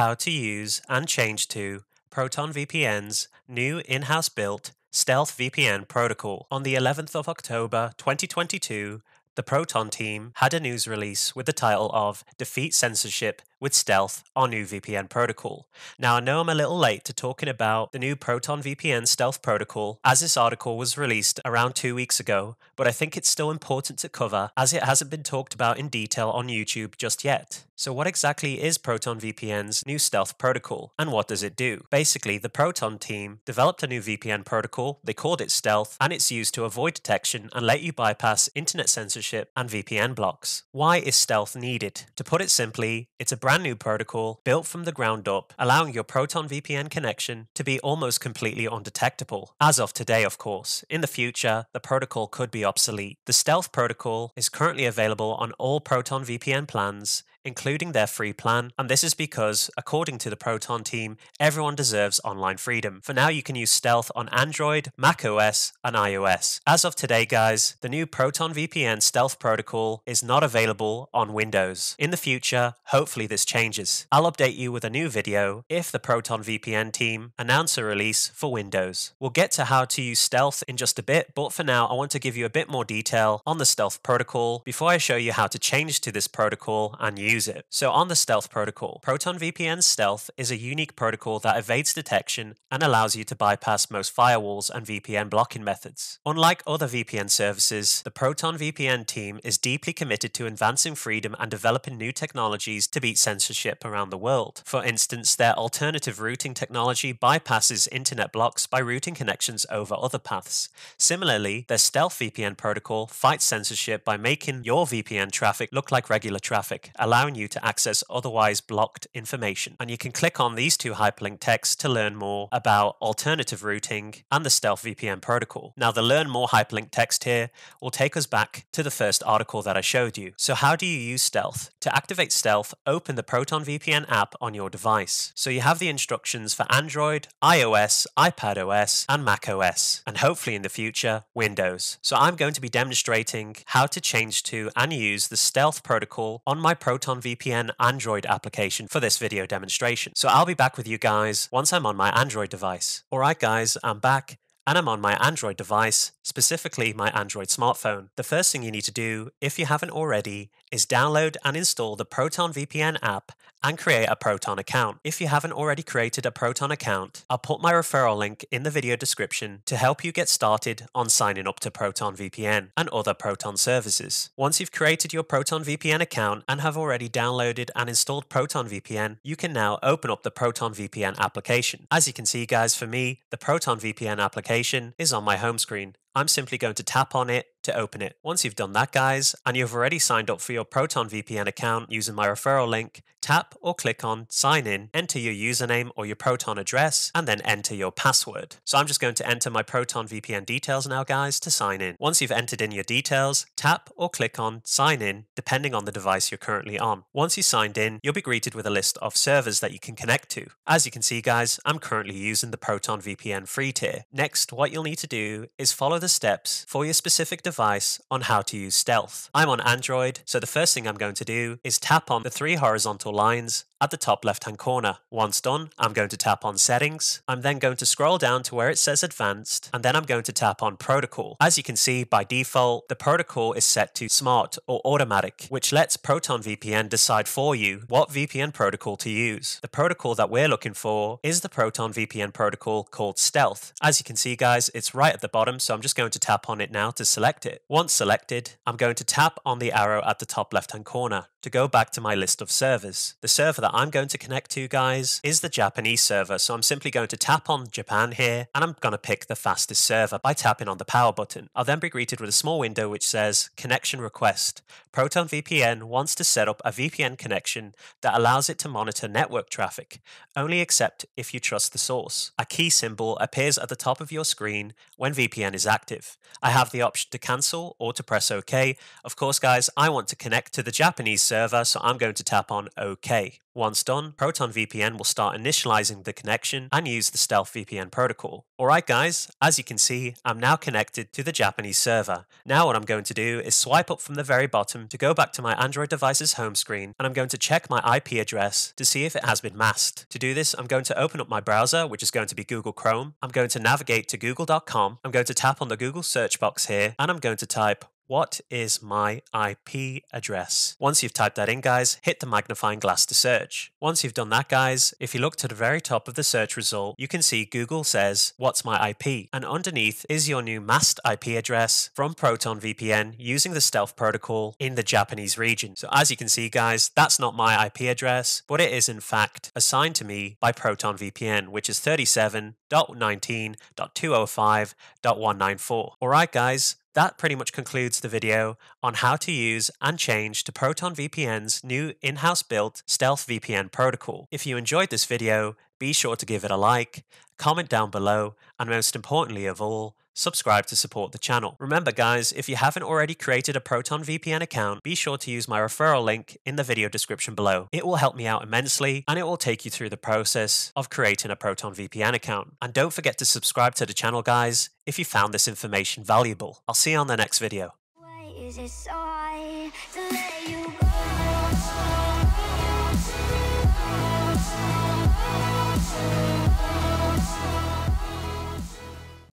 how to use and change to Proton VPN's new in-house built Stealth VPN protocol. On the 11th of October 2022, the Proton team had a news release with the title of Defeat Censorship with Stealth, our new VPN protocol. Now, I know I'm a little late to talking about the new Proton VPN Stealth protocol, as this article was released around two weeks ago, but I think it's still important to cover as it hasn't been talked about in detail on YouTube just yet. So, what exactly is Proton VPN's new stealth protocol, and what does it do? Basically, the Proton team developed a new VPN protocol, they called it Stealth, and it's used to avoid detection and let you bypass internet censorship and VPN blocks. Why is Stealth needed? To put it simply, it's a brand new protocol built from the ground up, allowing your Proton VPN connection to be almost completely undetectable. As of today, of course. In the future, the protocol could be obsolete. The Stealth protocol is currently available on all Proton VPN plans including their free plan, and this is because, according to the Proton team, everyone deserves online freedom. For now, you can use Stealth on Android, macOS, and iOS. As of today, guys, the new Proton VPN Stealth protocol is not available on Windows. In the future, hopefully this changes. I'll update you with a new video if the Proton VPN team announce a release for Windows. We'll get to how to use Stealth in just a bit, but for now, I want to give you a bit more detail on the Stealth protocol before I show you how to change to this protocol and use use it. So on the stealth protocol, Proton VPN Stealth is a unique protocol that evades detection and allows you to bypass most firewalls and VPN blocking methods. Unlike other VPN services, the Proton VPN team is deeply committed to advancing freedom and developing new technologies to beat censorship around the world. For instance, their alternative routing technology bypasses internet blocks by routing connections over other paths. Similarly, their Stealth VPN protocol fights censorship by making your VPN traffic look like regular traffic, allowing allowing you to access otherwise blocked information. And you can click on these two hyperlinked texts to learn more about alternative routing and the Stealth VPN protocol. Now, the learn more hyperlinked text here will take us back to the first article that I showed you. So, how do you use Stealth? To activate Stealth, open the Proton VPN app on your device. So, you have the instructions for Android, iOS, iPadOS, and macOS, and hopefully in the future, Windows. So, I'm going to be demonstrating how to change to and use the Stealth protocol on my Proton VPN Android application for this video demonstration. So I'll be back with you guys once I'm on my Android device. Alright guys, I'm back and I'm on my Android device, specifically my Android smartphone. The first thing you need to do, if you haven't already, is download and install the Proton VPN app and create a Proton account. If you haven't already created a Proton account, I'll put my referral link in the video description to help you get started on signing up to Proton VPN and other Proton services. Once you've created your Proton VPN account and have already downloaded and installed Proton VPN, you can now open up the Proton VPN application. As you can see guys, for me, the Proton VPN application is on my home screen. I'm simply going to tap on it to open it. Once you've done that, guys, and you've already signed up for your Proton VPN account using my referral link, tap or click on sign in, enter your username or your Proton address, and then enter your password. So I'm just going to enter my Proton VPN details now, guys, to sign in. Once you've entered in your details, tap or click on sign in, depending on the device you're currently on. Once you signed in, you'll be greeted with a list of servers that you can connect to. As you can see, guys, I'm currently using the Proton VPN free tier. Next, what you'll need to do is follow the steps for your specific device on how to use Stealth. I'm on Android, so the first thing I'm going to do is tap on the three horizontal lines at the top left hand corner. Once done, I'm going to tap on settings. I'm then going to scroll down to where it says advanced and then I'm going to tap on protocol. As you can see by default, the protocol is set to smart or automatic, which lets Proton VPN decide for you what VPN protocol to use. The protocol that we're looking for is the Proton VPN protocol called Stealth. As you can see guys, it's right at the bottom, so I'm just going to tap on it now to select it. Once selected, I'm going to tap on the arrow at the top left hand corner to go back to my list of servers. The server that I'm going to connect to, guys, is the Japanese server. So I'm simply going to tap on Japan here, and I'm going to pick the fastest server by tapping on the power button. I'll then be greeted with a small window which says Connection Request. Proton VPN wants to set up a VPN connection that allows it to monitor network traffic, only accept if you trust the source. A key symbol appears at the top of your screen when VPN is active. I have the option to cancel or to press OK. Of course, guys, I want to connect to the Japanese server, so I'm going to tap on OK. Once done, Proton VPN will start initializing the connection and use the Stealth VPN protocol. Alright guys, as you can see, I'm now connected to the Japanese server. Now what I'm going to do is swipe up from the very bottom to go back to my Android device's home screen and I'm going to check my IP address to see if it has been masked. To do this, I'm going to open up my browser, which is going to be Google Chrome. I'm going to navigate to google.com. I'm going to tap on the Google search box here and I'm going to type what is my IP address? Once you've typed that in, guys, hit the magnifying glass to search. Once you've done that, guys, if you look to the very top of the search result, you can see Google says, What's my IP? And underneath is your new masked IP address from Proton VPN using the stealth protocol in the Japanese region. So, as you can see, guys, that's not my IP address, but it is in fact assigned to me by Proton VPN, which is 37.19.205.194. Alright, guys, that pretty much concludes the video on how to use and change to Proton VPN's new in-house built Stealth VPN protocol. If you enjoyed this video, be sure to give it a like, comment down below, and most importantly of all, subscribe to support the channel. Remember guys, if you haven't already created a Proton VPN account, be sure to use my referral link in the video description below. It will help me out immensely and it will take you through the process of creating a Proton VPN account. And don't forget to subscribe to the channel guys if you found this information valuable. I'll see you on the next video.